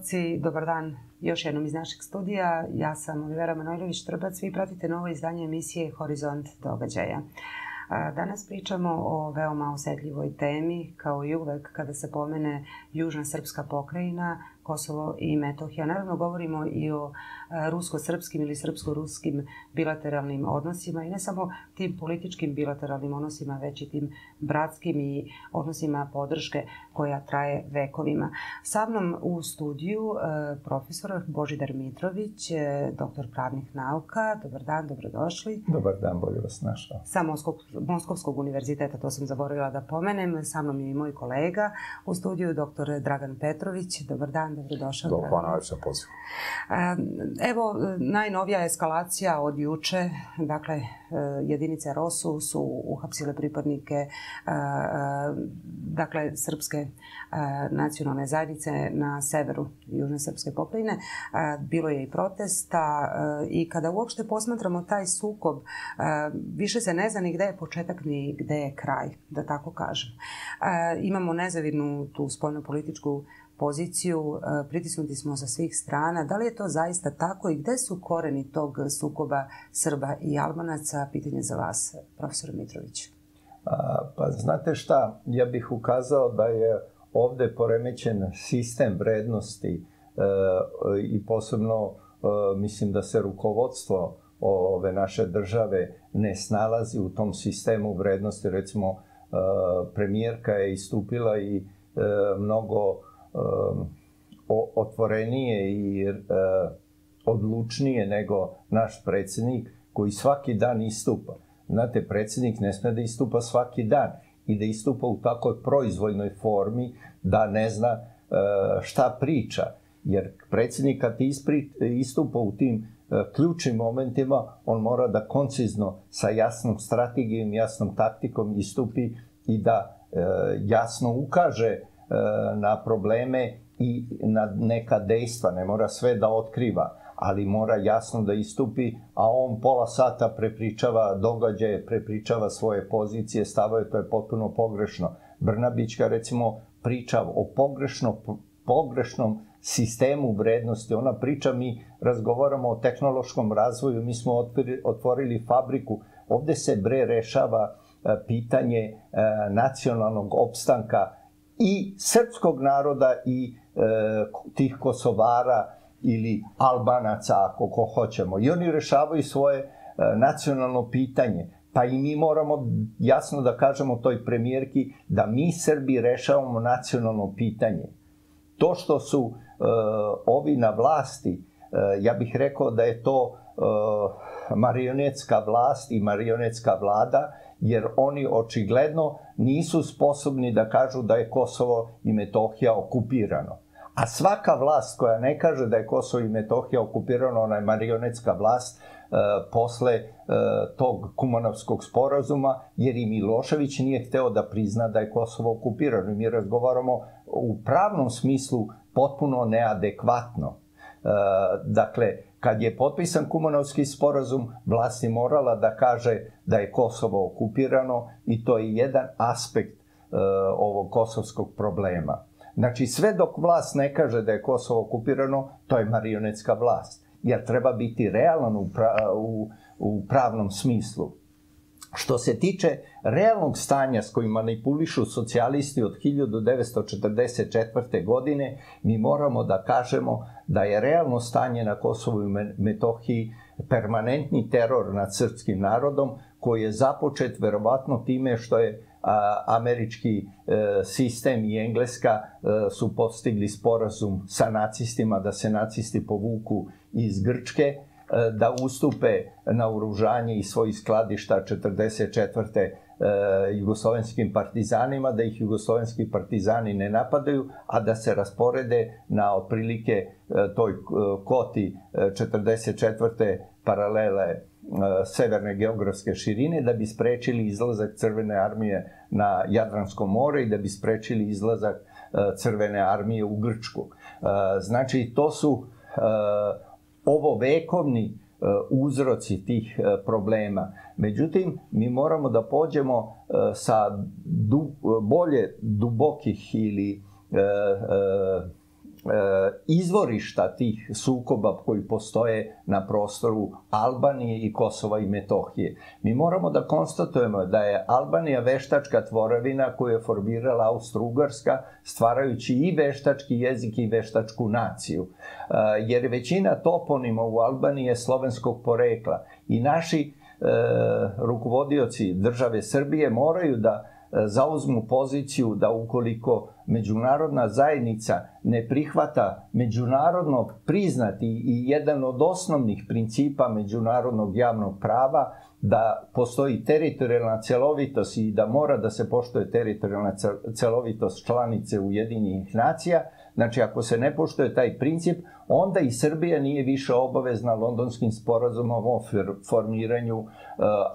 Gledalci, dobar dan još jednom iz našeg studija. Ja sam Olivera Manojlović-Trbac. Vi pratite novo izdanje emisije Horizont događaja. Danas pričamo o veoma osetljivoj temi, kao i uvek kada se pomene Južna Srpska pokrajina, Kosovo i Metohija. Naravno, govorimo i o rusko-srpskim ili srpsko-ruskim bilateralnim odnosima i ne samo tim političkim bilateralnim odnosima, već i tim bratskim i odnosima podrške koja traje vekovima. Sa mnom u studiju e, profesor Božidar Mitrović, e, doktor pravnih nauka. Dobar dan, dobrodošli. Dobar dan, bolje vas našao. Sa Moskov, Moskovskog univerziteta, to sam zaboravila da pomenem. Sa mnom je i moj kolega u studiju, doktor Dragan Petrović. Dobar dan, dobrodošao. Dobro, hvala najveća poziv. Evo, najnovija eskalacija od juče, dakle, e, jedinice ROSU su uhapsile pripadnike e, e, dakle, srpske nacionalne zajednice na severu Južne Srpske pokrajine. Bilo je i protesta i kada uopšte posmatramo taj sukob, više se ne zna ni gde je početak ni gde je kraj, da tako kažem. Imamo nezavidnu tu spoljno-političku poziciju, e, pritisnuti smo sa svih strana. Da li je to zaista tako i gde su koreni tog sukoba Srba i Albanaca? Pitanje za vas, profesor Mitrović. A, pa znate šta, ja bih ukazao da je ovde poremećen sistem vrednosti e, i posebno e, mislim da se rukovodstvo ove naše države ne snalazi u tom sistemu vrednosti. Recimo, e, premijerka je istupila i e, mnogo Um, otvorenije i uh, odlučnije nego naš predsednik koji svaki dan istupa. Znate, predsednik ne sme da istupa svaki dan i da istupa u takoj proizvoljnoj formi da ne zna uh, šta priča. Jer predsednik kad ispri, istupa u tim uh, ključnim momentima, on mora da koncizno sa jasnom strategijom, jasnom taktikom istupi i da jasno ukaže na probleme i na neka dejstva, ne mora sve da otkriva, ali mora jasno da istupi, a on pola sata prepričava događaje, prepričava svoje pozicije, stavaju, to je potpuno pogrešno. Brnabićka recimo priča o pogrešno, pogrešnom sistemu vrednosti. Ona priča, mi razgovaramo o tehnološkom razvoju, mi smo otvorili fabriku, ovde se bre rešava e, pitanje e, nacionalnog opstanka i srpskog naroda i e, tih Kosovara ili Albanaca, ako ko hoćemo. I oni rešavaju svoje e, nacionalno pitanje. Pa i mi moramo jasno da kažemo toj premijerki da mi Srbi rešavamo nacionalno pitanje. To što su e, ovi na vlasti, e, ja bih rekao da je to e, marionetska vlast i marionetska vlada, jer oni očigledno nisu sposobni da kažu da je Kosovo i Metohija okupirano. A svaka vlast koja ne kaže da je Kosovo i Metohija okupirano, ona je marionetska vlast, e, posle e, tog Kumanovskog sporazuma, jer i Milošević nije hteo da prizna da je Kosovo okupirano. Mi razgovaramo u pravnom smislu potpuno neadekvatno. E, dakle, Kad je potpisan Kumanovski sporazum, vlast je morala da kaže da je Kosovo okupirano i to je jedan aspekt e, ovog kosovskog problema. Znači, sve dok vlast ne kaže da je Kosovo okupirano, to je marionetska vlast. Jer treba biti realan u, pra, u, u pravnom smislu. Što se tiče realnog stanja s kojim manipulišu socijalisti od 1944. godine, mi moramo da kažemo da je realno stanje na Kosovu i Metohiji permanentni teror nad srpskim narodom koji je započet verovatno time što je američki e, sistem i Engleska e, su postigli sporazum sa nacistima da se nacisti povuku iz Grčke da ustupe na uružanje i svojih skladišta 44 e, jugoslovenskim partizanima, da ih jugoslovenski partizani ne napadaju, a da se rasporede na otprilike e, toj koti 44. paralele severne geografske širine da bi sprečili izlazak Crvene armije na Jadransko more i da bi sprečili izlazak Crvene armije u Grčku. Znači, to su ovo vekovni e, uzroci tih e, problema. Međutim, mi moramo da pođemo e, sa du, bolje dubokih ili izvorišta tih sukoba koji postoje na prostoru Albanije i Kosova i Metohije. Mi moramo da konstatujemo da je Albanija veštačka tvorevina koju je formirala Austro-Ugarska, stvarajući i veštački jezik i veštačku naciju. E, jer većina toponima u Albaniji je slovenskog porekla i naši e, rukovodioci države Srbije moraju da zauzmu poziciju da ukoliko međunarodna zajednica ne prihvata međunarodno priznati i jedan od osnovnih principa međunarodnog javnog prava da postoji teritorijalna celovitost i da mora da se poštoje teritorijalna celovitost članice Ujedinjenih nacija, Znači, ako se ne poštoje taj princip, onda i Srbija nije više obavezna londonskim sporazumom o formiranju uh,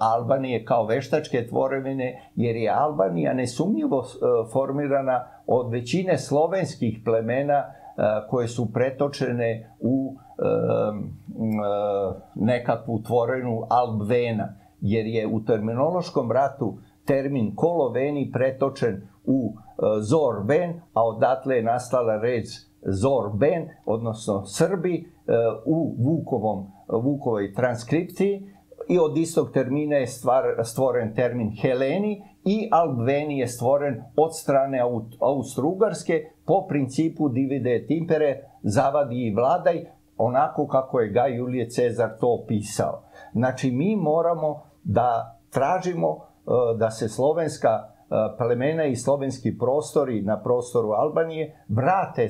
Albanije kao veštačke tvorevine, jer je Albanija nesumnjivo uh, formirana od većine slovenskih plemena uh, koje su pretočene u uh, uh, nekakvu tvorenu Albvena, jer je u terminološkom ratu termin koloveni pretočen u e, Zorben, a odatle je nastala reč Zorben, odnosno Srbi, e, u Vukovom, Vukovoj transkripciji i od istog termina je stvar, stvoren termin Heleni i Albveni je stvoren od strane Austro-Ugarske po principu divide et impere, zavadi i vladaj, onako kako je Gaj Julije Cezar to opisao. Znači, mi moramo da tražimo e, da se slovenska plemena i slovenski prostori na prostoru Albanije vrate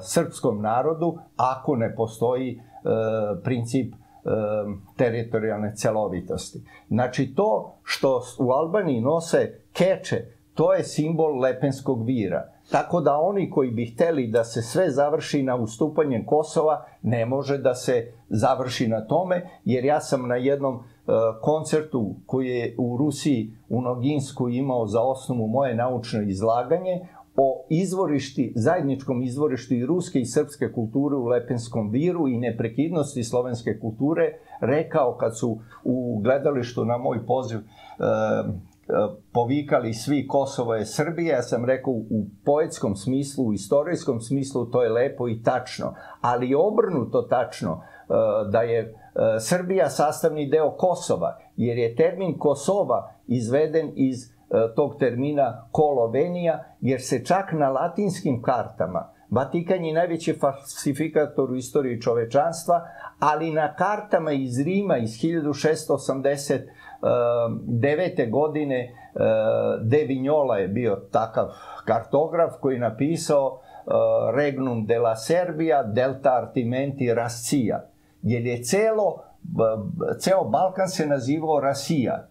srpskom narodu ako ne postoji princip teritorijalne celovitosti. Znači to što u Albaniji nose keče, to je simbol Lepenskog vira. Tako da oni koji bi hteli da se sve završi na ustupanjem Kosova, ne može da se završi na tome, jer ja sam na jednom E, koncertu koji je u Rusiji u Noginsku imao za osnovu moje naučno izlaganje o izvorišti, zajedničkom izvorištu i ruske i srpske kulture u Lepenskom viru i neprekidnosti slovenske kulture, rekao kad su u gledalištu na moj poziv e, e povikali svi Kosovo je Srbija, ja sam rekao u poetskom smislu, u istorijskom smislu to je lepo i tačno, ali obrnuto tačno, e, da je E, Srbija sastavni deo Kosova, jer je termin Kosova izveden iz e, tog termina kolovenija, jer se čak na latinskim kartama, Vatikan je najveći falsifikator u istoriji čovečanstva, ali na kartama iz Rima iz 1689. godine e, De Vignola je bio takav kartograf koji napisao Regnum de la Serbia delta artimenti Rascija jer je celo, ceo Balkan se nazivao Rasija.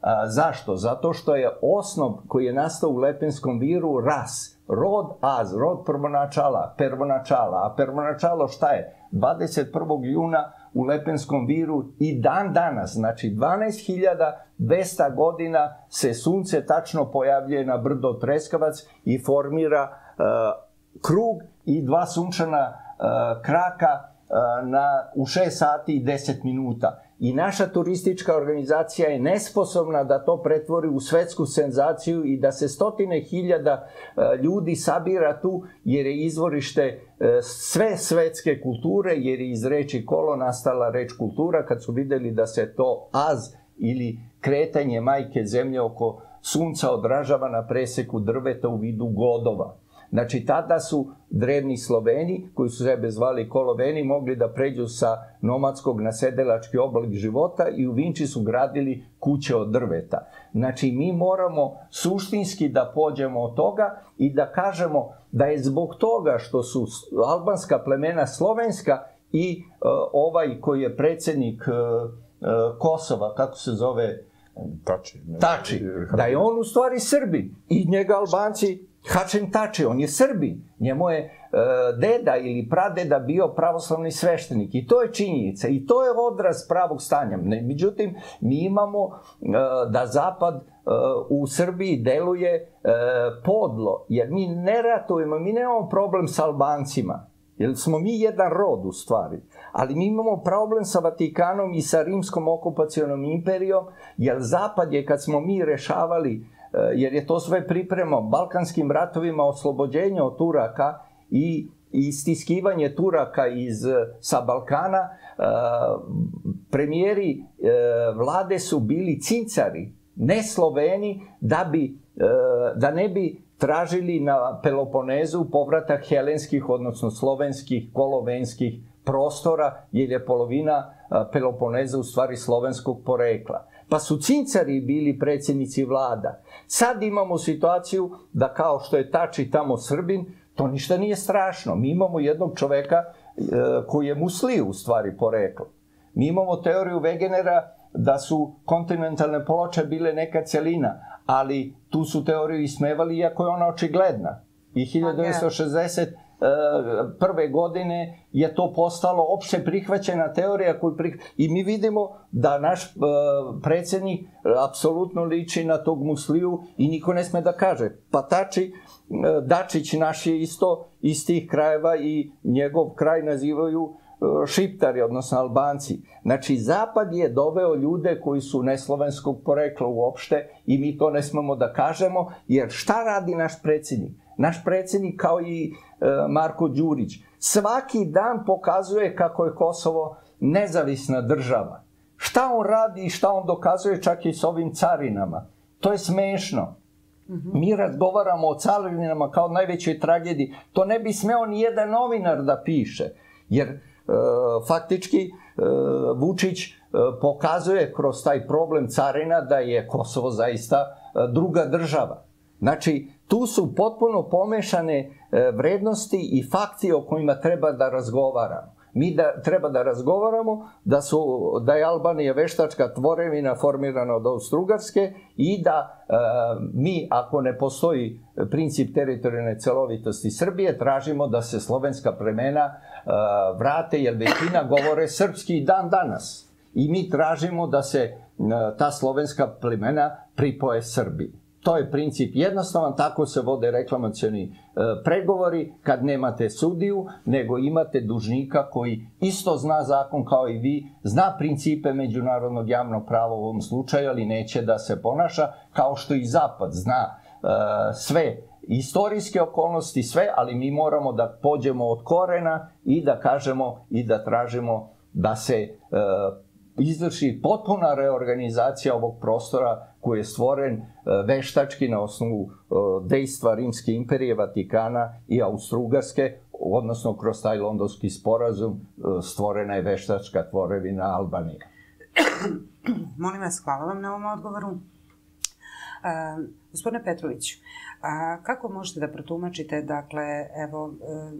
A, zašto? Zato što je osnov koji je nastao u Lepenskom viru ras, rod az, rod prvonačala, pervonačala. A pervonačalo šta je? 21. juna u Lepenskom viru i dan danas, znači 12.200 godina se sunce tačno pojavljuje na brdo Treskavac i formira uh, krug i dva sunčana uh, kraka na, u 6 sati i 10 minuta. I naša turistička organizacija je nesposobna da to pretvori u svetsku senzaciju i da se stotine hiljada ljudi sabira tu jer je izvorište sve svetske kulture, jer je iz reči kolo nastala reč kultura kad su videli da se to az ili kretanje majke zemlje oko sunca odražava na preseku drveta u vidu godova. Znači, tada su drevni Sloveni, koji su sebe zvali koloveni, mogli da pređu sa nomadskog na sedelački oblik života i u Vinči su gradili kuće od drveta. Znači, mi moramo suštinski da pođemo od toga i da kažemo da je zbog toga što su albanska plemena slovenska i uh, ovaj koji je predsednik uh, uh, Kosova, kako se zove, Tači. Ne, Tači. Da je on u stvari Srbin. I njega Albanci Hačin Tači, on je Srbin. Njemu je e, deda ili pradeda bio pravoslavni sveštenik. I to je činjenica. I to je odraz pravog stanja. Međutim, mi imamo e, da Zapad e, u Srbiji deluje e, podlo. Jer mi ne ratujemo, mi nemamo problem sa Albancima. Jer smo mi jedan rod u stvari. Ali mi imamo problem sa Vatikanom i sa rimskom okupacijonom imperijom, jer Zapad je kad smo mi rešavali jer je to sve pripremo Balkanskim ratovima oslobođenja od Turaka i istiskivanje Turaka iz, sa Balkana, premijeri vlade su bili cincari, ne Sloveni, da, bi, da ne bi tražili na Peloponezu povratak helenskih, odnosno slovenskih, kolovenskih prostora, jer je polovina Peloponeza u stvari slovenskog porekla. Pa su cincari bili predsjednici vlada. Sad imamo situaciju da kao što je Tači tamo Srbin, to ništa nije strašno. Mi imamo jednog čoveka e, koji je musliju u stvari poreklo. Mi imamo teoriju Wegenera da su kontinentalne ploče bile neka celina, ali tu su teoriju ismevali iako je ona očigledna. I 1960 prve godine je to postalo opšte prihvaćena teorija koju prih... i mi vidimo da naš uh, predsjednik apsolutno liči na tog musliju i niko ne sme da kaže. Pa tači, uh, Dačić naš je isto iz tih krajeva i njegov kraj nazivaju šiptari, odnosno albanci. Znači, Zapad je doveo ljude koji su neslovenskog porekla uopšte i mi to ne smemo da kažemo, jer šta radi naš predsjednik? Naš predsjednik, kao i e, Marko Đurić, svaki dan pokazuje kako je Kosovo nezavisna država. Šta on radi i šta on dokazuje čak i s ovim carinama? To je smešno. Mi razgovaramo o carinama kao najvećoj tragediji. To ne bi smeo ni jedan novinar da piše. Jer e, faktički e, Vučić e, pokazuje kroz taj problem carina da je Kosovo zaista e, druga država. Znači, tu su potpuno pomešane e, vrednosti i fakti o kojima treba da razgovaramo. Mi da, treba da razgovaramo da, su, da je Albanija veštačka tvorevina formirana od Austrugarske i da e, mi, ako ne postoji princip teritorijalne celovitosti Srbije, tražimo da se slovenska plemena e, vrate, jer većina govore srpski dan danas. I mi tražimo da se e, ta slovenska plemena pripoje Srbiji. To je princip jednostavan, tako se vode reklamacioni e, pregovori kad nemate sudiju, nego imate dužnika koji isto zna zakon kao i vi, zna principe međunarodnog javnog prava u ovom slučaju, ali neće da se ponaša kao što i Zapad zna e, sve istorijske okolnosti, sve, ali mi moramo da pođemo od korena i da kažemo i da tražimo da se e, izvrši potpuna reorganizacija ovog prostora koji je stvoren e, veštački na osnovu e, dejstva Rimske imperije, Vatikana i Austrougarske, odnosno kroz taj londonski sporazum e, stvorena je veštačka tvorevina Albanije. Molim vas, hvala vam na ovom odgovoru. Gospodine Petroviću, a kako možete da protumačite, dakle, evo,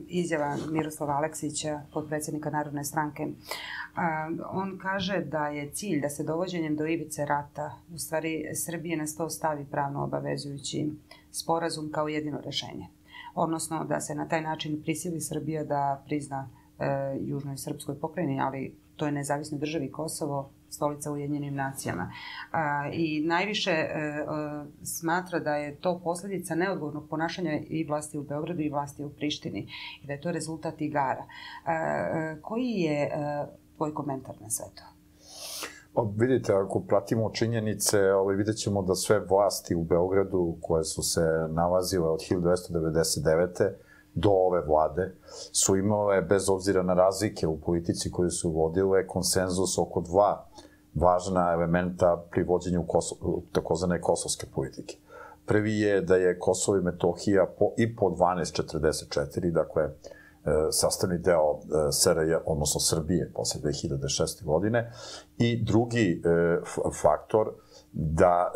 izjava Miroslava Aleksića, podpredsjednika Narodne stranke, on kaže da je cilj da se dovođenjem do ivice rata u stvari Srbije na sto stavi pravno obavezujući sporazum kao jedino rešenje. Odnosno da se na taj način prisili Srbija da prizna e, južnoj srpskoj pokrajini, ali to je nezavisno državi Kosovo, stolica u Ujedinjenim nacijama. A, I najviše e, e, smatra da je to posledica neodgovornog ponašanja i vlasti u Beogradu i vlasti u Prištini i da je to rezultat igara. A, e, koji je e, tvoj komentar na sve to? Pa vidite, ako pratimo činjenice, ovaj, vidjet ćemo da sve vlasti u Beogradu koje su se nalazile od 1299 do ove vlade su imale, bez obzira na razlike u politici koje su vodile, konsenzus oko dva važna elementa pri vođenju Koso, takozvane kosovske politike. Prvi je da je Kosovo i Metohija po, i po 1244, dakle, E, sastavni deo e, SRJ, odnosno Srbije posle 2006. godine. I drugi e, faktor da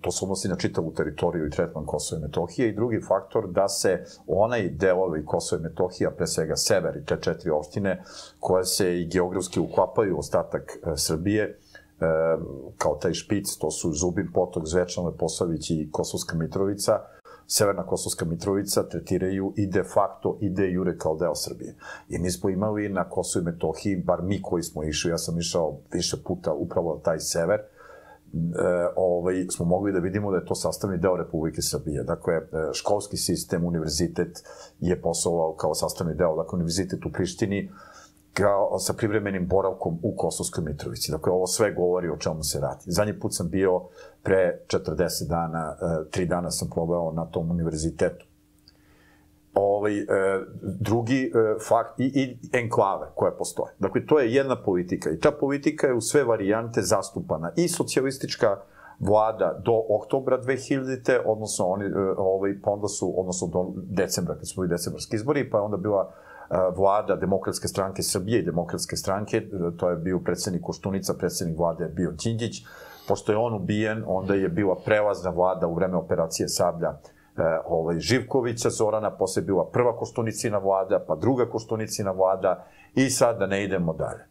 to se odnosi na čitavu teritoriju i tretman Kosova i Metohije i drugi faktor da se onaj delovi Kosova i Metohija, pre svega sever i te četiri opštine koje se i geografski uklapaju ostatak Srbije, kao taj špic, to su Zubin, Potok, Zvečan, Leposavić i Kosovska Mitrovica, Severna Kosovska Mitrovica tretiraju i de facto i de jure kao deo Srbije. I mi smo imali na Kosovo i Metohiji, bar mi koji smo išli, ja sam išao više puta upravo taj sever, e, ovaj, smo mogli da vidimo da je to sastavni deo Republike Srbije. Dakle, e, školski sistem, univerzitet je poslovao kao sastavni deo, dakle, univerzitet u Prištini, kao sa privremenim boravkom u Kosovskoj Mitrovici. Dakle, ovo sve govori o čemu se radi. Zadnji put sam bio pre 40 dana, e, tri dana sam probao na tom univerzitetu. ovaj, e, drugi e, fakt i, i enklave koje postoje. Dakle, to je jedna politika i ta politika je u sve varijante zastupana i socijalistička vlada do oktobra 2000. odnosno oni, e, ovaj, pa onda su, odnosno do decembra, kad su bili decembarski izbori, pa je onda bila e, vlada Demokratske stranke Srbije i Demokratske stranke, e, to je bio predsednik Koštunica, predsednik vlade je bio Đinđić, pošto je on ubijen, onda je bila prelazna vlada u vreme operacije Sablja ovaj, Živkovića Zorana, posle je bila prva Koštunicina vlada, pa druga Koštunicina vlada i sad da ne idemo dalje.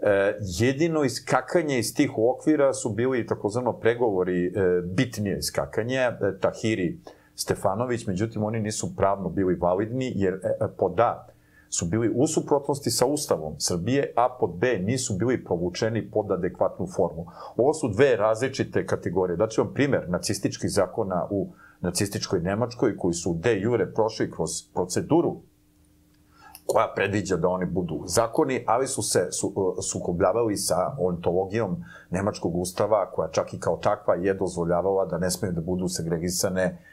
E, jedino iskakanje iz tih okvira su bili takozvano pregovori e, bitnije iskakanje. E, Tahiri Stefanović, međutim oni nisu pravno bili validni, jer e, pod A su bili u suprotnosti sa Ustavom Srbije, a pod B nisu bili provučeni pod adekvatnu formu. Ovo su dve različite kategorije. Daću vam primer nacističkih zakona u nacističkoj Nemačkoj, koji su de jure prošli kroz proceduru koja predviđa da oni budu zakoni, ali su se su, sukobljavali sa ontologijom Nemačkog ustava, koja čak i kao takva je dozvoljavala da ne smeju da budu segregisane e,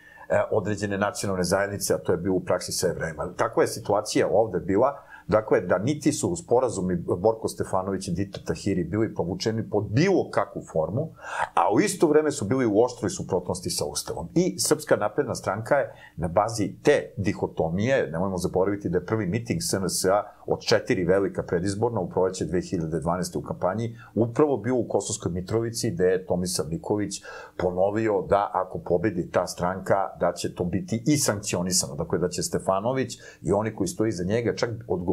određene nacionalne zajednice, a to je bilo u praksi sve vreme. Takva je situacija ovde bila, Dakle, da niti su sporazumi Borko Stefanović i Dita Tahiri bili povučeni pod bilo kakvu formu, a u isto vreme su bili u oštroj suprotnosti sa Ustavom. I Srpska napredna stranka je na bazi te dihotomije, nemojmo zaboraviti da je prvi miting SNS-a od četiri velika predizborna u proleće 2012. u kampanji, upravo bio u Kosovskoj Mitrovici, gde je Tomislav Nikolić ponovio da ako pobedi ta stranka, da će to biti i sankcionisano. Dakle, da će Stefanović i oni koji stoji za njega čak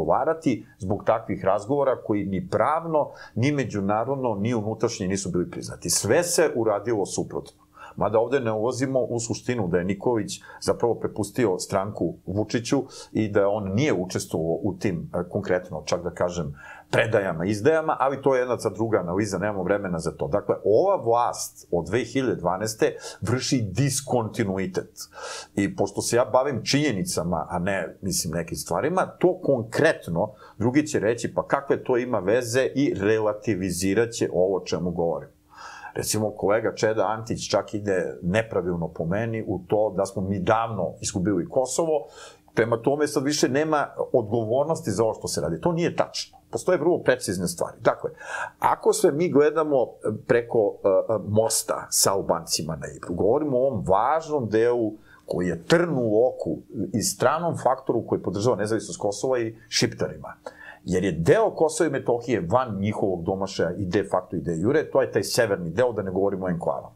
odgovarati zbog takvih razgovora koji ni pravno, ni međunarodno, ni unutrašnje nisu bili priznati. Sve se uradilo suprotno. Mada ovde ne ulazimo u suštinu da je Nikolić zapravo prepustio stranku Vučiću i da on nije učestvovao u tim, e, konkretno, čak da kažem, predajama, izdajama, ali to je jedna za druga analiza, nemamo vremena za to. Dakle, ova vlast od 2012. vrši diskontinuitet. I pošto se ja bavim činjenicama, a ne, mislim, nekim stvarima, to konkretno, drugi će reći, pa kakve to ima veze i relativizirat će ovo čemu govorim. Recimo, kolega Čeda Antić čak ide nepravilno po meni u to da smo mi davno izgubili Kosovo, prema tome sad više nema odgovornosti za ovo što se radi. To nije tačno. Postoje vrlo precizne stvari. Dakle, ako sve mi gledamo preko uh, mosta sa Albancima na Ibru, govorimo o ovom važnom delu koji je trn u oku i stranom faktoru koji podržava nezavisnost Kosova i šiptarima. Jer je deo Kosova i Metohije van njihovog domašaja i de facto i de jure, to je taj severni deo, da ne govorimo o enklavama.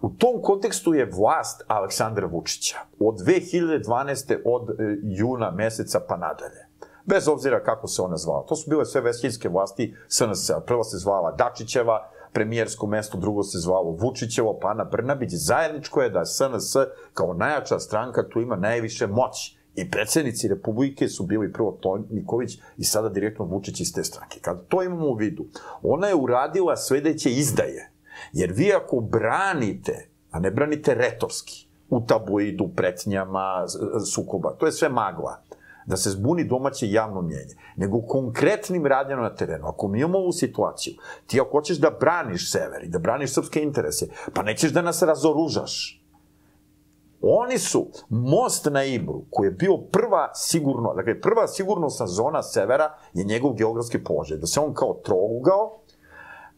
U tom kontekstu je vlast Aleksandra Vučića od 2012. od juna meseca pa nadalje. Bez obzira kako se ona zvala. To su bile sve vesljinske vlasti SNS. Prvo se zvala Dačićeva, premijersko mesto, drugo se zvalo Vučićevo, pa Ana Brnabić. Zajedničko je da SNS kao najjača stranka tu ima najviše moći I predsednici Republike su bili prvo Ton Niković i sada direktno Vučić iz te stranke. Kad to imamo u vidu, ona je uradila sledeće izdaje. Jer vi ako branite, a ne branite retorski, u tabloidu, pretnjama, sukoba, to je sve magla da se zbuni domaće javno mnjenje, nego konkretnim radnjama na terenu. Ako mi imamo ovu situaciju, ti ako hoćeš da braniš sever i da braniš srpske interese, pa nećeš da nas razoružaš Oni su most na Ibru, koji je bio prva sigurno, dakle prva sigurnosna zona severa je njegov geografski položaj. Da se on kao trougao,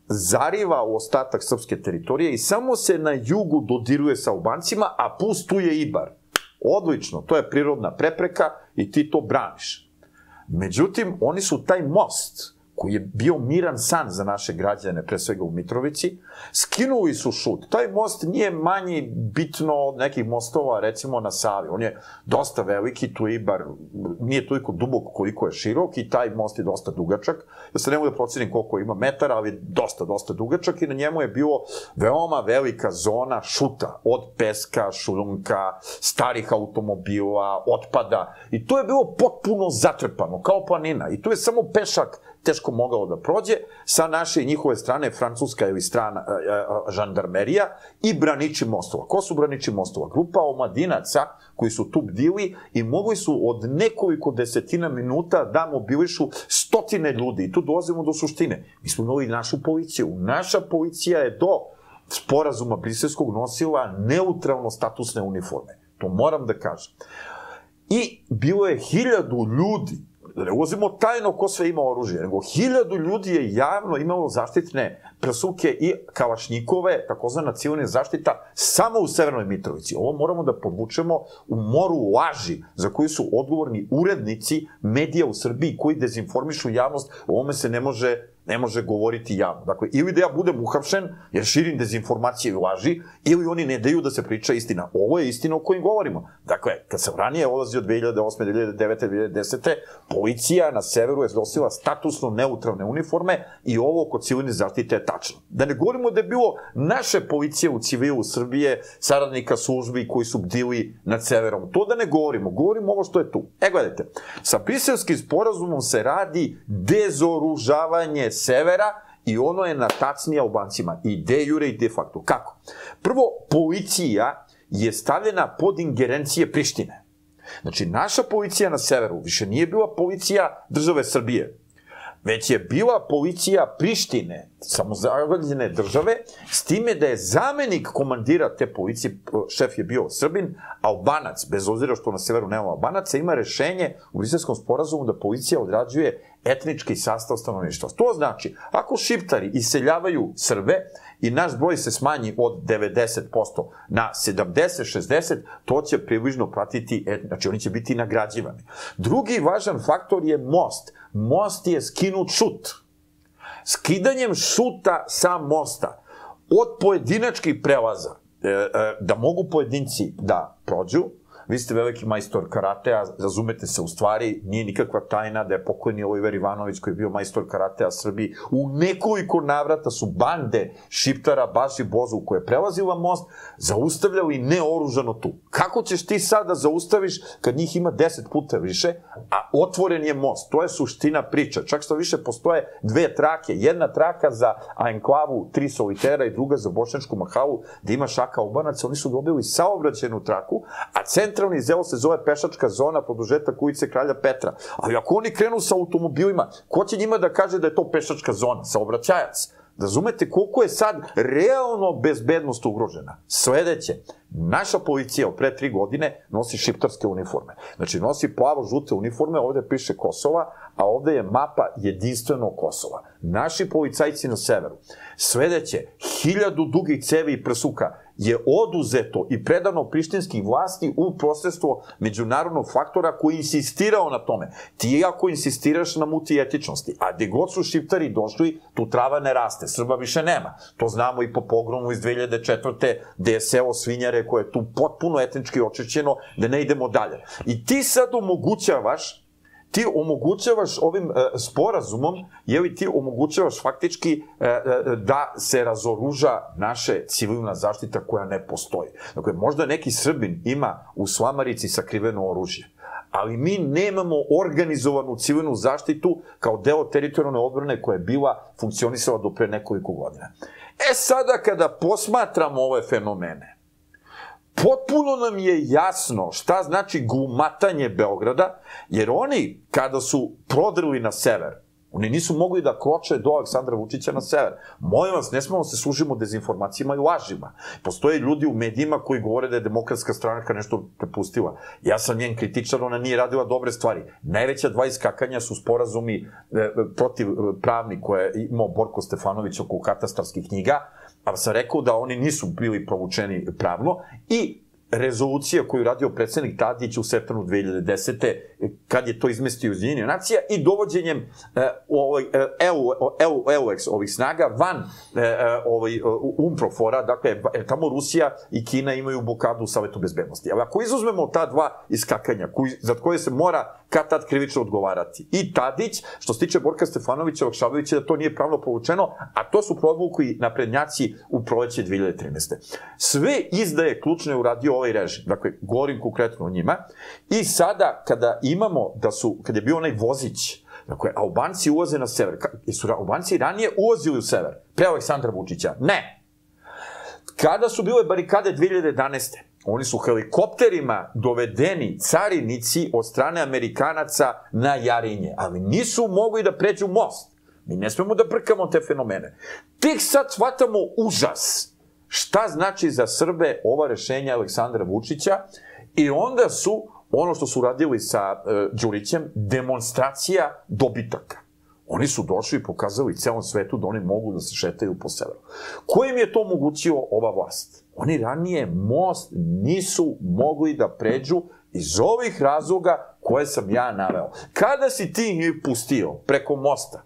zariva u ostatak srpske teritorije i samo se na jugu dodiruje sa Albancima, a pustuje Ibar. Odlično, to je prirodna prepreka i ti to braniš. Međutim, oni su taj most koji je bio miran san za naše građane, pre svega u Mitrovici, skinuli su šut. Taj most nije manji bitno od nekih mostova, recimo na Savi. On je dosta veliki, tu je bar, nije toliko dubok koliko je širok i taj most je dosta dugačak. Ja se ne mogu da procenim koliko ima metara, ali dosta, dosta dugačak i na njemu je bilo veoma velika zona šuta od peska, šunka, starih automobila, otpada i to je bilo potpuno zatrpano, kao planina. I tu je samo pešak teško mogao da prođe, sa naše i njihove strane Francuska strana e, e, žandarmerija i braniči mostova. Ko su braniči mostova? Grupa omadinaca koji su tu bdili i mogli su od nekoliko desetina minuta da mobilišu stotine ljudi. I tu dolazimo do suštine. Mi smo imali našu policiju. Naša policija je do sporazuma briselskog nosila neutralno statusne uniforme. To moram da kažem. I bilo je hiljadu ljudi, da ne ulazimo tajno ko sve ima oružje, nego hiljadu ljudi je javno imalo zaštitne prsuke i kalašnjikove, takozvana civilna zaštita, samo u Severnoj Mitrovici. Ovo moramo da podvučemo u moru laži za koji su odgovorni urednici medija u Srbiji koji dezinformišu javnost. O ovome se ne može ne može govoriti javno. Dakle, ili da ja budem uhapšen, jer širim dezinformacije i laži, ili oni ne daju da se priča istina. Ovo je istina o kojim govorimo. Dakle, kad sam ranije odlazio 2008. 2009. 2010. policija na severu je nosila statusno neutralne uniforme i ovo oko civilne zaštite je tačno. Da ne govorimo da je bilo naše policije u civilu Srbije, saradnika službi koji su bdili nad severom. To da ne govorimo, govorimo ovo što je tu. E, gledajte, sa Briselskim sporazumom se radi dezoružavanje severa i ono je natacnije Albancima i de jure i de facto. Kako? Prvo, policija je stavljena pod ingerencije Prištine. Znači, naša policija na severu više nije bila policija države Srbije, već je bila policija Prištine, samozagljene države, s time da je zamenik komandira te policije, šef je bio Srbin, Albanac, bez obzira što na severu nema Albanaca, ima rešenje u Briselskom sporazumu da policija odrađuje etnički sastav stanovništva. To znači, ako šiptari iseljavaju Srbe i naš broj se smanji od 90% na 70-60, to će približno pratiti, znači oni će biti nagrađivani. Drugi važan faktor je most. Most je skinut šut. Skidanjem šuta sa mosta od pojedinačkih prelaza, e, e, da mogu pojedinci da prođu, vi ste veliki majstor karatea, razumete se, u stvari nije nikakva tajna da je pokojni Oliver Ivanović koji je bio majstor karatea Srbiji, u nekoliko navrata su bande šiptara, baš i bozu koje je prelazila most, zaustavljali neoružano tu. Kako ćeš ti sad da zaustaviš kad njih ima deset puta više, a otvoren je most? To je suština priča. Čak što više postoje dve trake. Jedna traka za enklavu tri solitera i druga za bošnjačku mahalu, da ima šaka obanaca. Oni su dobili saobraćenu traku, a centar centralni deo se zove pešačka zona produžetak ulice Kralja Petra. Ali ako oni krenu sa automobilima, ko će njima da kaže da je to pešačka zona? Saobraćajac. Razumete koliko je sad realno bezbednost ugrožena? Sledeće, naša policija od pre tri godine nosi šiptarske uniforme. Znači, nosi plavo-žute uniforme, ovde piše Kosova, a ovde je mapa jedinstveno Kosova. Naši policajci na severu. Sledeće, hiljadu dugih cevi i prsuka je oduzeto i predano prištinskih vlasti u prosredstvo međunarodnog faktora koji insistirao na tome. Ti ako insistiraš na multietičnosti, a gde god su šiptari došli, tu trava ne raste, Srba više nema. To znamo i po pogromu iz 2004. gde je seo Svinjare koje je tu potpuno etnički očećeno, da ne idemo dalje. I ti sad omogućavaš ti omogućavaš ovim e, sporazumom, je li ti omogućavaš faktički e, e, da se razoruža naše civilna zaštita koja ne postoji. Dakle, možda neki Srbin ima u Slamarici sakriveno oružje, ali mi nemamo organizovanu civilnu zaštitu kao deo teritorijalne odbrane koja je bila funkcionisala do pre nekoliko godina. E sada kada posmatramo ove fenomene, potpuno nam je jasno šta znači gumatanje Beograda, jer oni, kada su prodrli na sever, Oni nisu mogli da kroče do Aleksandra Vučića na sever. Molim vas, ne smemo se služimo dezinformacijama i lažima. Postoje ljudi u medijima koji govore da je demokratska stranka nešto prepustila. Ja sam njen kritičar, ona nije radila dobre stvari. Najveća dva iskakanja su sporazumi e, protiv e, pravni koje je imao Borko Stefanović oko katastarskih knjiga, pa sam rekao da oni nisu bili provučeni pravno i rezolucija koju radio predsednik Tadić u septembru 2010. kad je to izmestio uz Ujedinjene nacija i dovođenjem e, EU, EU, EUX ovih snaga van e, ovaj, UMPROFORA, dakle, tamo Rusija i Kina imaju blokadu u Savetu bezbednosti. Ali ako izuzmemo ta dva iskakanja, koji, za koje se mora kad tad krivično odgovarati. I Tadić, što se tiče Borka Stefanovića, Okšabovića, da to nije pravno povučeno, a to su provukli naprednjaci u proleće 2013. Sve izdaje ključne uradio ovaj režim. Dakle, govorim konkretno o njima. I sada, kada imamo da su, kada je bio onaj vozić, Dakle, Albanci ulaze na sever. Jesu Albanci ranije ulazili u sever? Pre Aleksandra Vučića? Ne. Kada su bile barikade 2011. Oni su helikopterima dovedeni carinici od strane Amerikanaca na Jarinje, ali nisu mogli da pređu most. Mi ne smemo da prkamo te fenomene. Tek sad shvatamo užas. Šta znači za Srbe ova rešenja Aleksandra Vučića? I onda su ono što su radili sa uh, Đurićem, demonstracija dobitaka. Oni su došli i pokazali celom svetu da oni mogu da se šetaju po severu. Ko im je to omogućio ova vlast? Oni ranije most nisu mogli da pređu iz ovih razloga koje sam ja naveo. Kada si ti njih pustio preko mosta,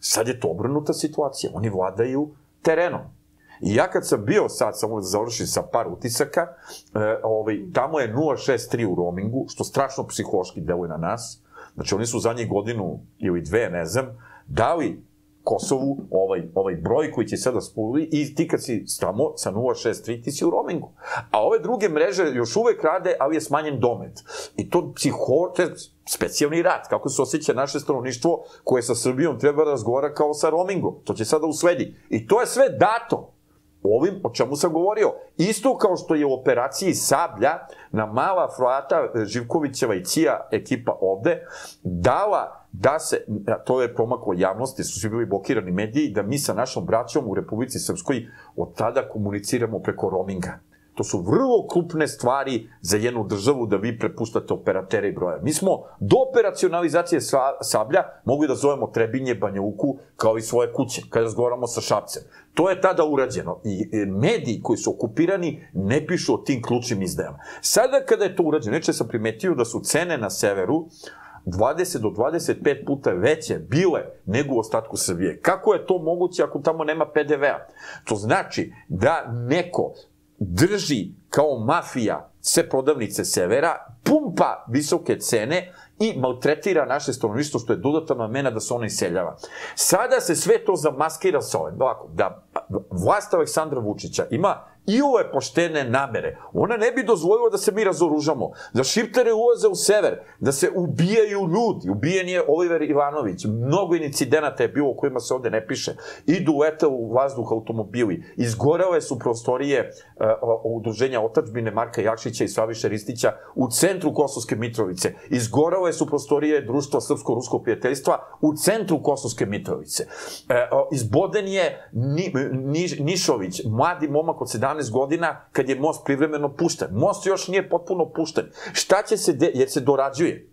sad je to obrnuta situacija. Oni vladaju terenom. I ja kad sam bio sad, samo da završim sa par utisaka, e, ovaj, tamo je 063 u roamingu, što strašno psihološki deluje na nas. Znači, oni su zadnjih godinu ili dve, ne znam, dali Kosovu ovaj, ovaj broj koji će sada spuli i ti kad si tamo sa 063 ti si u roamingu. A ove druge mreže još uvek rade, ali je smanjen domet. I to psiho, to je specijalni rat, kako se osjeća naše stanovništvo koje sa Srbijom treba da razgovara kao sa roamingom. To će sada usledi. I to je sve dato ovim o čemu sam govorio. Isto kao što je u operaciji Sablja na mala frata Živkovićeva i Cija ekipa ovde dala da se, to je promaklo javnosti, su svi bili blokirani mediji, da mi sa našom braćom u Republici Srpskoj od tada komuniciramo preko roaminga. To su vrlo krupne stvari za jednu državu da vi prepuštate operatere i broje. Mi smo do operacionalizacije sablja mogli da zovemo Trebinje, Banja Uku kao i svoje kuće, kada razgovaramo sa Šapcem. To je tada urađeno i mediji koji su okupirani ne pišu o tim ključnim izdajama. Sada kada je to urađeno, neče sam primetio da su cene na severu 20 do 25 puta veće bile nego u ostatku Srbije. Kako je to moguće ako tamo nema PDV-a? To znači da neko drži kao mafija sve prodavnice severa, pumpa visoke cene i maltretira naše stanovništvo, što je dodatna mena da se ona iseljava. Sada se sve to zamaskira sa ovim. Ovako, da vlast Aleksandra Vučića ima i ove poštene namere, ona ne bi dozvolila da se mi razoružamo, da šiptere ulaze u sever, da se ubijaju ljudi. Ubijen je Oliver Ivanović, mnogo incidenata je bilo o kojima se ovde ne piše. Idu lete u vazduh automobili, izgorele su prostorije uh, udruženja otačbine Marka Jakšića i Slaviša Ristića u centru Kosovske Mitrovice. Izgorele su prostorije društva Srpsko-Ruskog prijateljstva u centru Kosovske Mitrovice. Uh, izboden je Ni, Ni, Nišović, mladi momak od 17 17 godina kad je most privremeno pušten. Most još nije potpuno pušten. Šta će se, de, jer se dorađuje.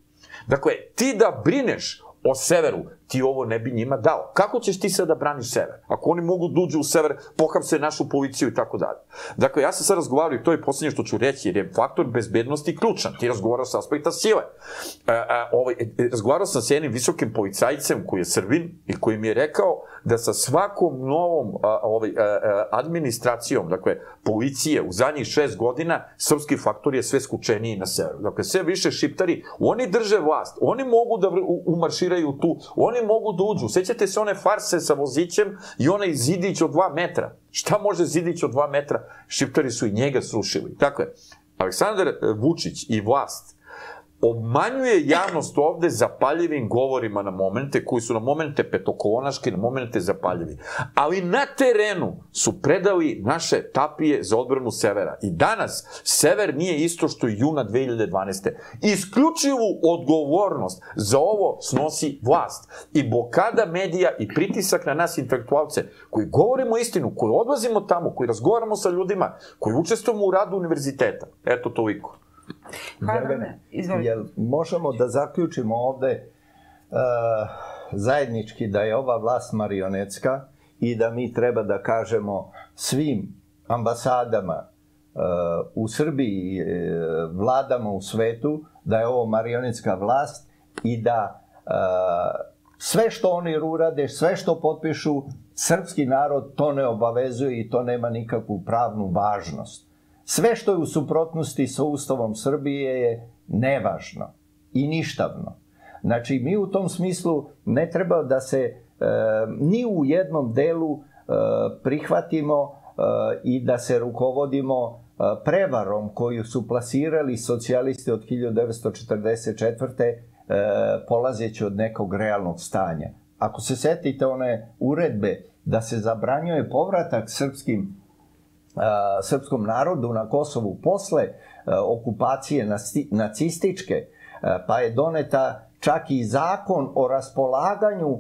Dakle, ti da brineš o severu, ti ovo ne bi njima dao. Kako ćeš ti sad da braniš sever? Ako oni mogu da uđu u sever, se našu policiju i tako dalje. Dakle, ja sam sad razgovarao i to je poslednje što ću reći, jer je faktor bezbednosti ključan. Ti razgovarao sa aspekta sile. E, e, ovaj, e, razgovarao sam sa jednim visokim policajcem koji je Srbin i koji mi je rekao da sa svakom novom a, ovaj, a, a, administracijom, dakle, policije u zadnjih šest godina, srpski faktor je sve skučeniji na severu. Dakle, sve više šiptari, oni drže vlast, oni mogu da umarširaju tu, oni mogu da uđu. Sećate se one farse sa vozićem i onaj zidić od dva metra. Šta može zidić od dva metra? Šiptari su i njega srušili. Dakle, Aleksandar Vučić i vlast obmanjuje javnost ovde zapaljivim govorima na momente, koji su na momente petokolonaški, na momente zapaljivi. Ali na terenu su predali naše tapije za odbranu severa. I danas sever nije isto što je juna 2012. Isključivu odgovornost za ovo snosi vlast. I blokada medija i pritisak na nas intelektualce, koji govorimo istinu, koji odlazimo tamo, koji razgovaramo sa ljudima, koji učestvujemo u radu univerziteta. Eto toliko. Dragane, jel možemo da zaključimo ovde uh, zajednički da je ova vlast marionetska i da mi treba da kažemo svim ambasadama uh, u Srbiji, uh, vladama u svetu, da je ovo marionetska vlast i da sve što oni urade, sve što potpišu, srpski narod to ne obavezuje i to nema nikakvu pravnu važnost. Sve što je u suprotnosti sa Ustavom Srbije je nevažno i ništavno. Znači, mi u tom smislu ne treba da se e, ni u jednom delu e, prihvatimo e, i da se rukovodimo e, prevarom koju su plasirali socijalisti od 1944. E, polazeći od nekog realnog stanja. Ako se setite one uredbe da se zabranjuje povratak srpskim srpskom narodu na Kosovu posle okupacije nacističke, pa je doneta čak i zakon o raspolaganju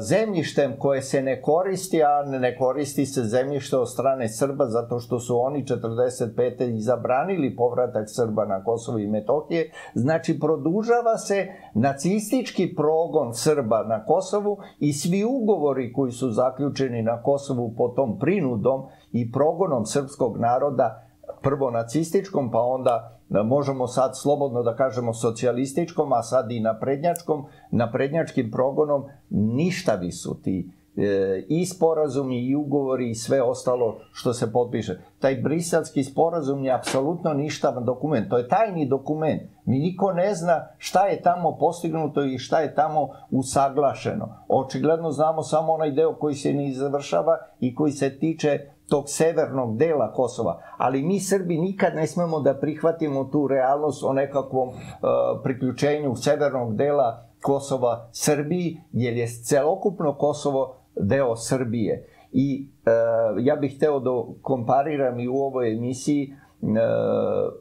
zemljištem koje se ne koristi, a ne koristi se zemljište od strane Srba zato što su oni 45. i zabranili povratak Srba na Kosovo i Metohije. Znači, produžava se nacistički progon Srba na Kosovu i svi ugovori koji su zaključeni na Kosovu po tom prinudom i progonom srpskog naroda prvo nacističkom, pa onda da možemo sad slobodno da kažemo socijalističkom, a sad i naprednjačkom, naprednjačkim progonom, ništavi su ti e, i sporazumi i ugovori i sve ostalo što se potpiše. Taj briselski sporazum je apsolutno ništavan dokument. To je tajni dokument. Mi niko ne zna šta je tamo postignuto i šta je tamo usaglašeno. Očigledno znamo samo onaj deo koji se ne završava i koji se tiče tog severnog dela Kosova, ali mi Srbi nikad ne smemo da prihvatimo tu realnost o nekakvom uh, priključenju severnog dela Kosova Srbiji, jer je celokupno Kosovo deo Srbije. I uh, ja bih hteo da kompariram i u ovoj emisiji uh,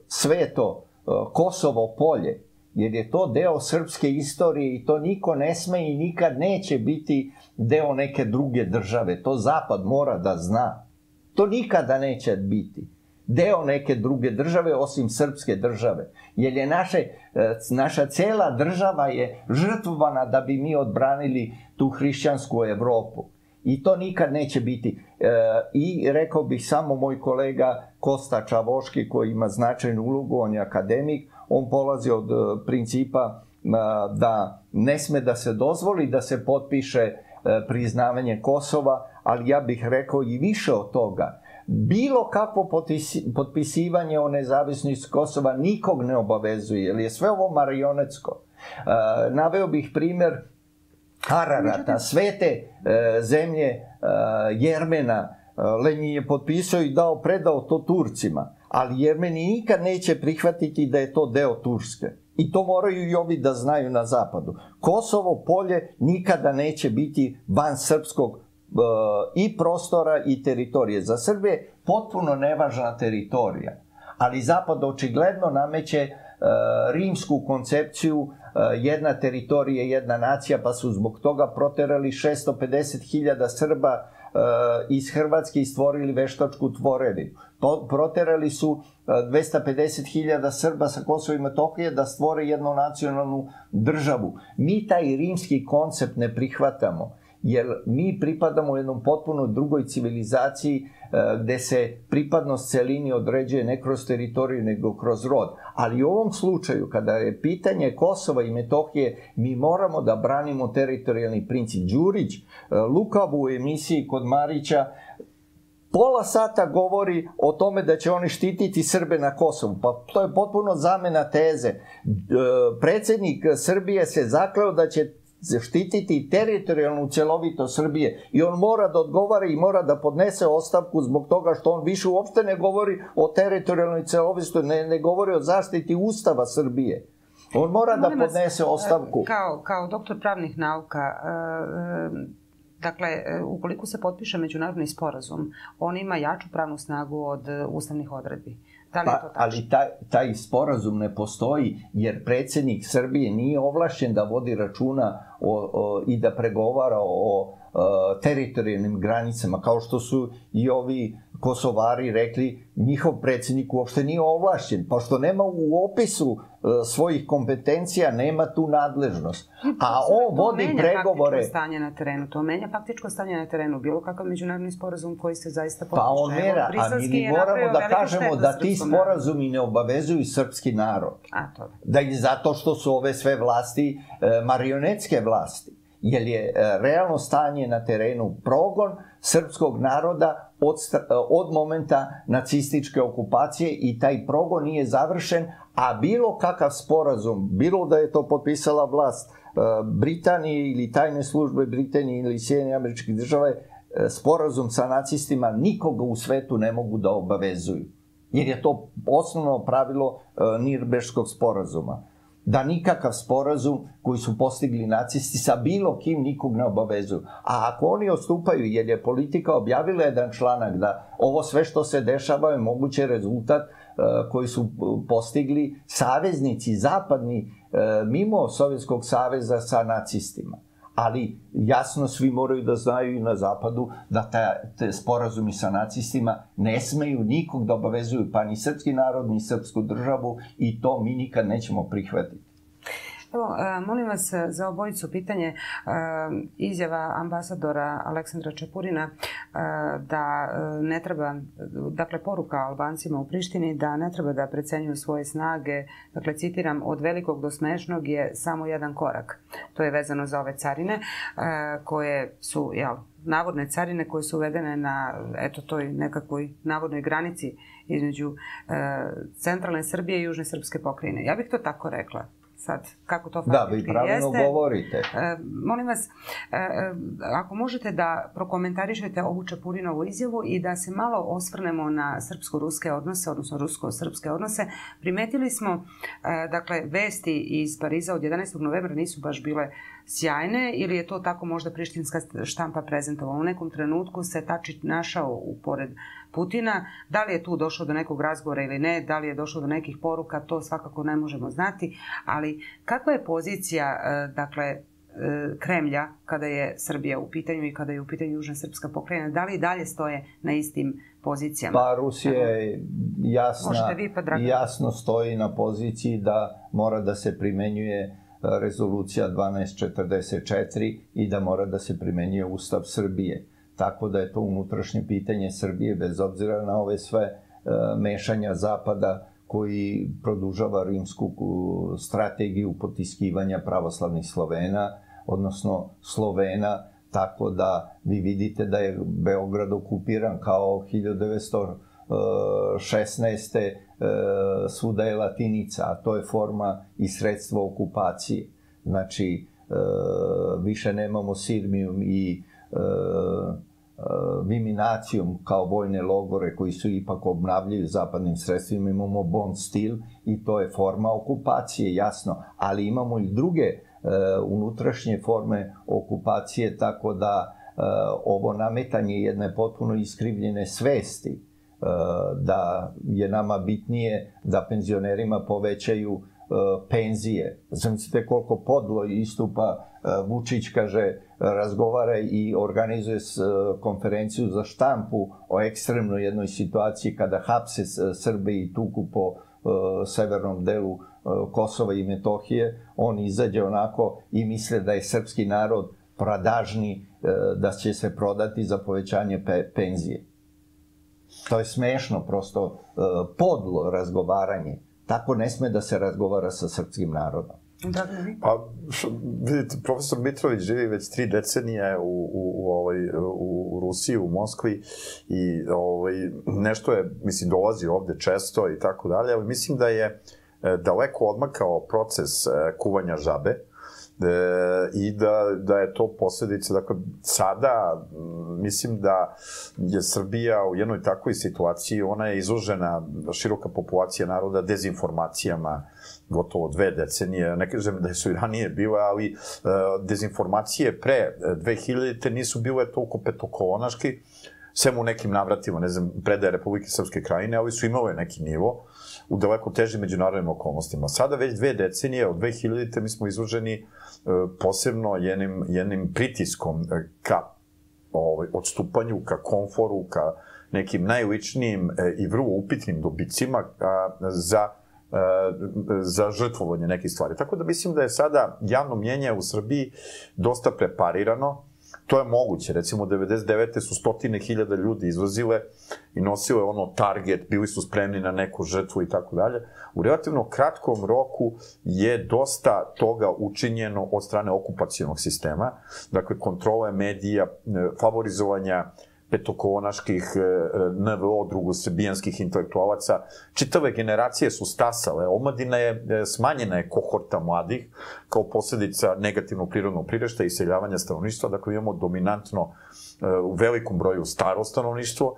sve to uh, Kosovo polje, jer je to deo srpske istorije i to niko ne sme i nikad neće biti deo neke druge države. To Zapad mora da zna. To nikada neće biti deo neke druge države osim srpske države. Jer je naše, e, naša cela država je žrtvovana da bi mi odbranili tu hrišćansku Evropu. I to nikad neće biti. E, I rekao bih samo moj kolega Kosta Čavoški koji ima značajnu ulogu, on je akademik, on polazi od e, principa da ne sme da se dozvoli da se potpiše priznavanje Kosova, ali ja bih rekao i više od toga. Bilo kakvo potpisivanje o nezavisnosti Kosova nikog ne obavezuje, jer je sve ovo marionetsko. Uh, naveo bih primer Hararata, svete uh, zemlje uh, Jermena, Lenin je potpisao i dao, predao to Turcima, ali Jermeni nikad neće prihvatiti da je to deo Turske. I to moraju i ovi da znaju na zapadu. Kosovo polje nikada neće biti van srpskog i prostora i teritorije. Za Srbije potpuno nevažna teritorija, ali Zapad očigledno nameće e, rimsku koncepciju e, jedna teritorija, jedna nacija, pa su zbog toga proterali 650.000 Srba e, iz Hrvatske i stvorili veštačku tvorevinu. Proterali su 250.000 Srba sa Kosova i Metohije da stvore jednu nacionalnu državu. Mi taj rimski koncept ne prihvatamo jer mi pripadamo u jednom potpuno drugoj civilizaciji e, gde se pripadnost celini određuje ne kroz teritoriju nego kroz rod. Ali u ovom slučaju, kada je pitanje Kosova i Metohije, mi moramo da branimo teritorijalni princip. Đurić, e, Lukavu u emisiji kod Marića, pola sata govori o tome da će oni štititi Srbe na Kosovu. Pa to je potpuno zamena teze. E, predsednik Srbije se zakleo da će zaštititi teritorijalnu celovito Srbije i on mora da odgovara i mora da podnese ostavku zbog toga što on više uopšte ne govori o teritorijalnoj celovitosti, ne, ne govori o zaštiti Ustava Srbije. On mora da podnese ostavku. Kao, kao doktor pravnih nauka, e, e, Dakle, e, ukoliko se potpiše međunarodni sporazum, on ima jaču pravnu snagu od ustavnih odredbi. Da li pa, to ali taj, taj sporazum ne postoji jer predsednik Srbije nije ovlašćen da vodi računa o, o, i da pregovara o, o teritorijalnim granicama, kao što su i ovi Kosovari rekli, njihov predsednik uopšte nije ovlašćen, pa što nema u opisu e, svojih kompetencija, nema tu nadležnost. A on vodi pregovore... To stanje na terenu, to menja faktičko stanje na terenu, bilo kakav međunarodni sporazum koji se zaista potpiše. Pa on mera, a mi moramo da kažemo da ti sporazumi ne obavezuju srpski narod. A, to da. Da i zato što su ove sve vlasti e, marionetske vlasti jer je e, realno stanje na terenu progon srpskog naroda od, e, od momenta nacističke okupacije i taj progon nije završen, a bilo kakav sporazum, bilo da je to potpisala vlast e, Britanije ili tajne službe Britanije ili Sjedinje američke države, sporazum sa nacistima nikoga u svetu ne mogu da obavezuju. Jer je to osnovno pravilo Nirbeškog sporazuma da nikakav sporazum koji su postigli nacisti sa bilo kim nikog ne obavezuju. A ako oni ostupaju, jer je politika objavila jedan članak da ovo sve što se dešava je moguće rezultat koji su postigli saveznici zapadni mimo Sovjetskog saveza sa nacistima ali jasno svi moraju da znaju i na zapadu da ta, te sporazumi sa nacistima ne smeju nikog da obavezuju pa ni srpski narod, ni srpsku državu i to mi nikad nećemo prihvatiti. Evo, e, molim vas za obojicu pitanje e, izjava ambasadora Aleksandra Čepurina e, da ne treba, dakle poruka Albancima u Prištini da ne treba da precenjuju svoje snage, dakle citiram, od velikog do smešnog je samo jedan korak. To je vezano za ove carine koje su, jel, navodne carine koje su uvedene na eto toj nekakvoj navodnoj granici između e, centralne Srbije i južne srpske pokrajine. Ja bih to tako rekla sad kako to faktički jeste. Da, vi pravilno jeste. govorite. E, molim vas, e, e, ako možete da prokomentarišete ovu Čapurinovu izjavu i da se malo osvrnemo na srpsko-ruske odnose, odnosno rusko-srpske odnose, primetili smo, e, dakle, vesti iz Pariza od 11. novembra nisu baš bile sjajne ili je to tako možda prištinska štampa prezentovala. U nekom trenutku se Tačić našao u pored Putina. Da li je tu došlo do nekog razgovora ili ne, da li je došlo do nekih poruka, to svakako ne možemo znati, ali kakva je pozicija, e, dakle, e, Kremlja kada je Srbija u pitanju i kada je u pitanju Južna Srpska pokrajina, da li i dalje stoje na istim pozicijama? Pa Rusija je jasna, vi, pa, jasno stoji na poziciji da mora da se primenjuje rezolucija 1244 i da mora da se primenjuje Ustav Srbije. Tako da je to unutrašnje pitanje Srbije, bez obzira na ove sve e, mešanja Zapada koji produžava rimsku e, strategiju potiskivanja pravoslavnih Slovena, odnosno Slovena, tako da vi vidite da je Beograd okupiran kao 1900 16. E, svuda je latinica, a to je forma i sredstvo okupacije. Znači, e, više nemamo Sirmijum i e, Viminacijom kao vojne logore koji su ipak obnavljaju zapadnim sredstvima, imamo bond stil i to je forma okupacije, jasno, ali imamo i druge unutrašnje forme okupacije, tako da ovo nametanje jedne potpuno iskrivljene svesti da je nama bitnije da penzionerima povećaju penzije. Zamislite koliko podlo istupa Vučić, kaže, razgovara i organizuje e, konferenciju za štampu o ekstremnoj jednoj situaciji kada hapse Srbe i tuku po e, severnom delu e, Kosova i Metohije, on izađe onako i misle da je srpski narod pradažni, da će se prodati za povećanje pe penzije. To je smešno, prosto podlo razgovaranje. Tako ne sme da se razgovara sa srpskim narodom. Da, pa, vidite, profesor Mitrović živi već tri decenije u, u, u, ovaj, u, u Rusiji, u Moskvi i ovaj, nešto je, mislim, dolazi ovde često i tako dalje, ali mislim da je e, daleko odmakao proces e, kuvanja žabe, e, i da, da je to posledica, dakle, sada mislim da je Srbija u jednoj takvoj situaciji, ona je izložena, široka populacija naroda, dezinformacijama, gotovo dve decenije, ne kažem da su i ranije bile, ali uh, dezinformacije pre 2000. nisu bile toliko petokolonaški, sem u nekim navratima, ne znam, predaje Republike Srpske krajine, ali su imale neki nivo u daleko težim međunarodnim okolnostima. Sada već dve decenije, od 2000. mi smo izloženi uh, posebno jednim, jednim pritiskom uh, ka ovaj, odstupanju, ka komforu, ka nekim najličnijim i vrlo upitnim dobicima za E, za žrtvovanje nekih stvari. Tako da mislim da je sada javno mnjenje u Srbiji dosta preparirano. To je moguće. Recimo, 99. su stotine hiljada ljudi izvozile i nosile ono target, bili su spremni na neku žrtvu i tako dalje. U relativno kratkom roku je dosta toga učinjeno od strane okupacijonog sistema. Dakle, kontrole medija, e, favorizovanja petokolonaških e, e, NVO, drugosrbijanskih intelektualaca. Čitave generacije su stasale, omladina je, e, smanjena je kohorta mladih kao posledica negativnog prirodnog prirešta i iseljavanja stanovništva, dakle imamo dominantno u velikom broju staro stanovništvo,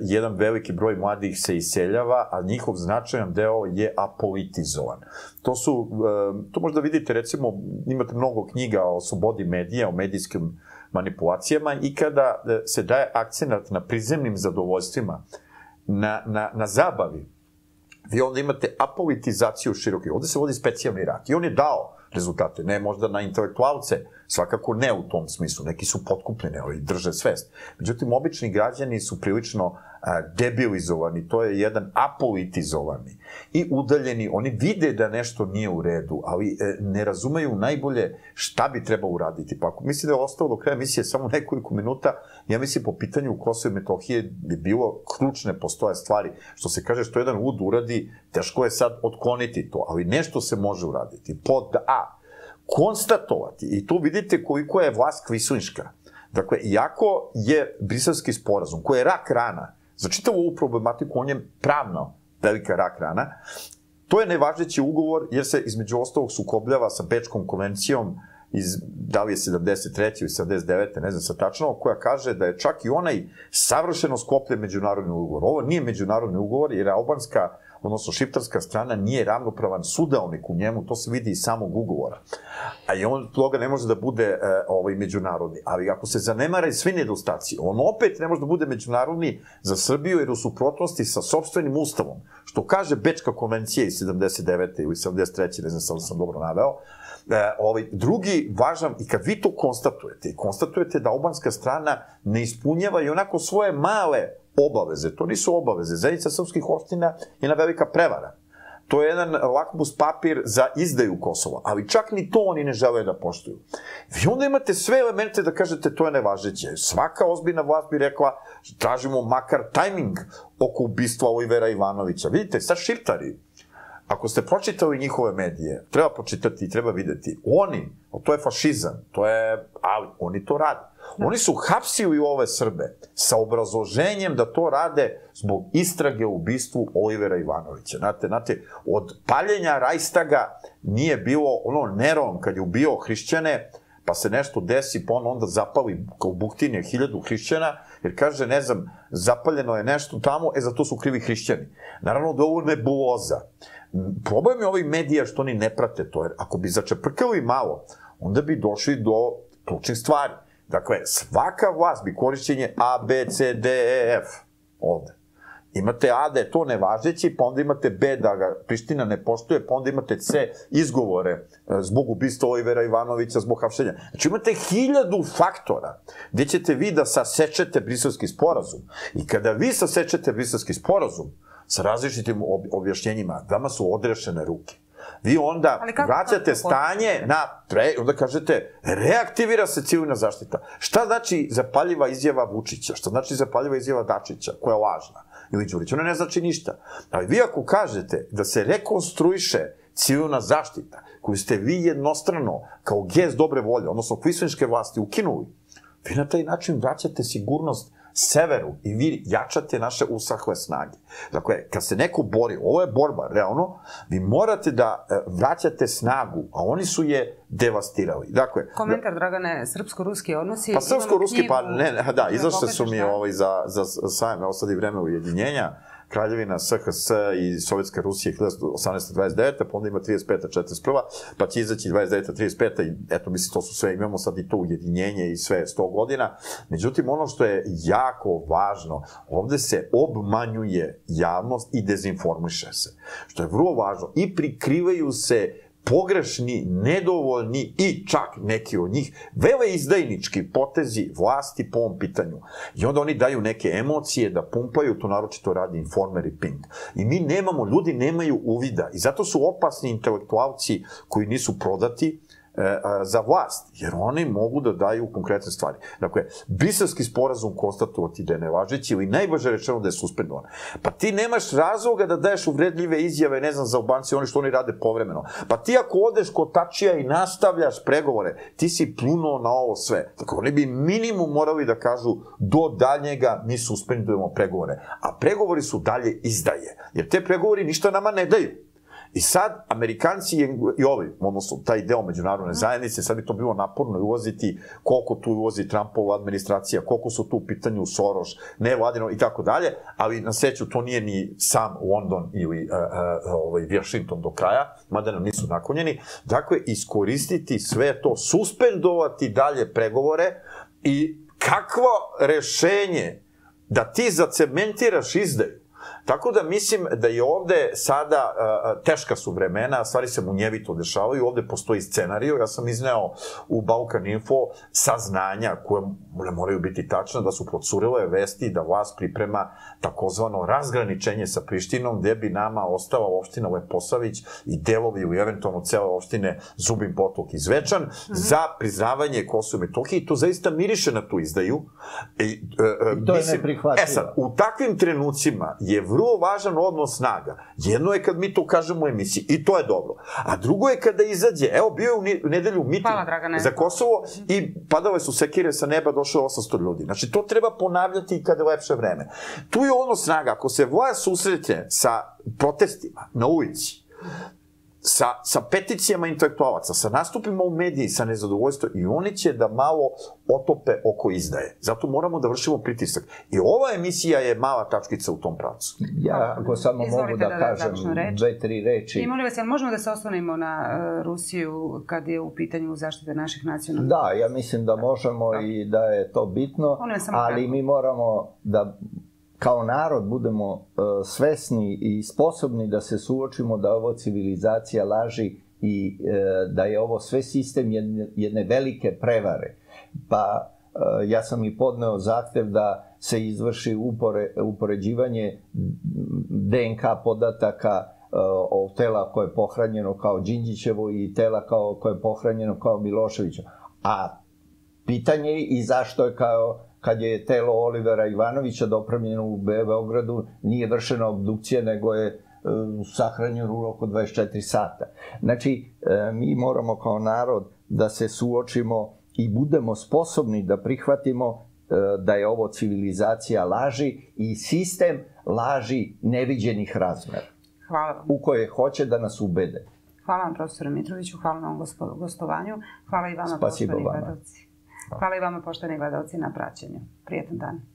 jedan veliki broj mladih se iseljava, a njihov značajan deo je apolitizovan. To su, to možda vidite, recimo, imate mnogo knjiga o slobodi medija, o medijskim manipulacijama i kada e, se daje akcenat na prizemnim zadovoljstvima, na, na, na zabavi, vi onda imate apolitizaciju široke. Ovde se vodi specijalni rat i on je dao rezultate. Ne možda na intelektualce, svakako ne u tom smislu. Neki su potkupljeni, ali drže svest. Međutim, obični građani su prilično debilizovani, to je jedan apolitizovani i udaljeni. Oni vide da nešto nije u redu, ali e, ne razumeju najbolje šta bi trebao uraditi. Pa ako misli da je ostalo do kraja misije samo nekoliko minuta, ja mislim po pitanju Kosova i Metohije bi bilo ključne postoje stvari. Što se kaže što jedan ud uradi, teško je sad otkloniti to, ali nešto se može uraditi. Pod A, konstatovati, i tu vidite koliko je vlast kvislinška. Dakle, iako je briselski sporazum, koji je rak rana, za čitavu ovu problematiku, on je pravno velika rak rana, to je nevažeći ugovor jer se između ostalog sukobljava sa Bečkom konvencijom iz, da li je 73. ili 79. ne znam sa tačno, koja kaže da je čak i onaj savršeno sklopljen međunarodni ugovor. Ovo nije međunarodni ugovor jer albanska odnosno šiptarska strana nije ravnopravan sudaonik u njemu, to se vidi iz samog ugovora. A i on toga ne može da bude e, ovaj međunarodni. Ali ako se zanemara i svi nedostaci, on opet ne može da bude međunarodni za Srbiju jer u suprotnosti sa sobstvenim ustavom, što kaže Bečka konvencija iz 79. ili 73. ne znam sam sam dobro naveo, E, ovaj, drugi važan, i kad vi to konstatujete, konstatujete da albanska strana ne ispunjava i onako svoje male obaveze. To nisu obaveze. Zajednica srpskih opština je jedna velika prevara. To je jedan lakmus papir za izdaju Kosova, ali čak ni to oni ne žele da poštuju. Vi onda imate sve elemente da kažete to je nevažeće. Svaka ozbiljna vlast bi rekla tražimo makar tajming oko ubistva Olivera Ivanovića. Vidite, sad šiptari, ako ste pročitali njihove medije, treba pročitati i treba videti, oni, to je fašizam, to je, ali oni to rade. Da. Oni su hapsili ove Srbe sa obrazloženjem da to rade zbog istrage u ubistvu Olivera Ivanovića. Znate, znate, od paljenja Rajstaga nije bilo ono Neron kad je ubio hrišćane, pa se nešto desi, pa on onda zapali kao buktinje hiljadu hrišćana, jer kaže, ne znam, zapaljeno je nešto tamo, e, za to su krivi hrišćani. Naravno da ovo nebuloza. Problem je ovih medija što oni ne prate to, jer ako bi začeprkali malo, onda bi došli do ključnih stvari. Dakle, svaka vlast bi korišćenje A, B, C, D, E, F ovde. Imate A da je to nevažeći, pa onda imate B da ga Priština ne poštuje, pa onda imate C izgovore e, zbog ubistva Olivera Ivanovića, zbog hapšenja. Znači imate hiljadu faktora gde ćete vi da sasečete briselski sporazum. I kada vi sasečete briselski sporazum sa različitim objašnjenjima, vama su odrešene ruke vi onda vraćate stanje na, pre, onda kažete, reaktivira se civilna zaštita. Šta znači zapaljiva izjava Vučića? Šta znači zapaljiva izjava Dačića, koja je lažna? Ili Đurić? Ona ne znači ništa. Ali vi ako kažete da se rekonstruiše civilna zaštita, koju ste vi jednostrano, kao gest dobre volje, odnosno kvislinške vlasti, ukinuli, vi na taj način vraćate sigurnost severu i vi jačate naše usahve snage. Dakle, kad se neko bori, ovo je borba, realno, vi morate da e, vraćate snagu, a oni su je devastirali. Dakle, Komentar, Dragane, srpsko-ruski odnosi... Pa srpsko-ruski, pa ne, ne, da, izašle su mi ovaj, za, za sajam, evo sad i vreme ujedinjenja, Kraljevina SHS i Sovjetska Rusija 1829. pa onda ima 35. 41. pa će izaći 29. 35. i eto, mislim, to su sve, imamo sad i to ujedinjenje i sve 100 godina. Međutim, ono što je jako važno, ovde se obmanjuje javnost i dezinformiše se. Što je vrlo važno. I prikrivaju se pogrešni, nedovoljni i čak neki od njih vele izdajnički potezi vlasti po ovom pitanju. I onda oni daju neke emocije da pumpaju, to naročito radi Informer i Pink. I mi nemamo, ljudi nemaju uvida i zato su opasni intelektualci koji nisu prodati, za vlast, jer oni mogu da daju konkretne stvari. Dakle, brislavski sporazum konstatovati da je nevažeći ili najbolje rečeno da je suspendovan. Pa ti nemaš razloga da daješ uvredljive izjave, ne znam, za Albanci, oni što oni rade povremeno. Pa ti ako odeš kod tačija i nastavljaš pregovore, ti si plunuo na ovo sve. Dakle, oni bi minimum morali da kažu do daljnjega mi suspendujemo pregovore. A pregovori su dalje izdaje. Jer te pregovori ništa nama ne daju. I sad, Amerikanci i ovi, odnosno taj deo međunarodne mhm. zajednice, sad bi to bilo naporno uvoziti koliko tu uvozi Trumpova administracija, koliko su tu u pitanju Soros, nevladino i tako dalje, ali na seću to nije ni sam London ili uh, uh, ovaj, Washington do kraja, mada nam nisu nakonjeni. Dakle, iskoristiti sve to, suspendovati dalje pregovore i kakvo rešenje da ti zacementiraš izdaju Tako da mislim da je ovde sada, teška su vremena, stvari se munjevito dešavaju, ovde postoji scenariju, ja sam izneo u Balkan Info saznanja koje ne moraju biti tačne, da su procurele vesti da vlast priprema takozvano razgraničenje sa Prištinom, gde bi nama ostala opština Leposavić i delovi u eventualno cele opštine Zubin Potok i Zvečan mm -hmm. za priznavanje Kosova i Metohije to zaista miriše na tu izdaju. I, e, I to mislim, je neprihvatljivo. E sad, u takvim trenucima je vrlo važan odnos snaga. Jedno je kad mi to kažemo u emisiji i to je dobro. A drugo je kada izađe, evo bio je u nedelju miting Hvala, za Kosovo i padale su sekire sa neba, došlo 800 ljudi. Znači, to treba ponavljati kada je lepše vreme. Tu je ono snaga, ako se vlast susreće sa protestima na ulici, sa, sa peticijama intelektualaca, sa nastupima u mediji, sa nezadovoljstvom i oni će da malo otope oko izdaje. Zato moramo da vršimo pritisak. I ova emisija je mala tačkica u tom pravcu. Ja, ako samo Izvolite mogu da, da kažem dve, tri reči. I molim vas, jel možemo da se osnovimo na uh, Rusiju kad je u pitanju zaštite naših nacionalnih? Da, ja mislim da možemo da. i da je to bitno, ali kako. mi moramo da kao narod budemo uh, svesni i sposobni da se suočimo da ovo civilizacija laži i uh, da je ovo sve sistem jedne, jedne velike prevare. Pa uh, ja sam i podneo zahtev da se izvrši upore, upoređivanje DNK podataka o tela koje je pohranjeno kao Đinđićevo i tela kao, koje je pohranjeno kao Miloševića. A pitanje je i zašto je kao kad je telo Olivera Ivanovića dopravljeno u Beogradu, nije vršena obdukcija, nego je e, sahranjen u roku 24 sata. Znači, e, mi moramo kao narod da se suočimo i budemo sposobni da prihvatimo e, da je ovo civilizacija laži i sistem laži neviđenih razmera. Hvala vam. U koje hoće da nas ubede. Hvala vam, profesore Mitroviću, hvala vam gostovanju, hvala i vama, Spasibo poštovani gledalci. Hvala i vama, poštovani gledalci, na praćenju. Prijetan dan.